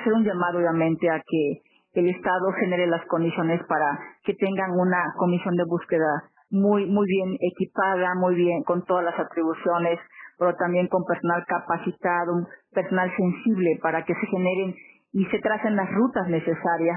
hacer un llamado obviamente a que el Estado genere las condiciones para que tengan una comisión de búsqueda muy muy bien equipada, muy bien con todas las atribuciones, pero también con personal capacitado, un personal sensible para que se generen y se tracen las rutas necesarias.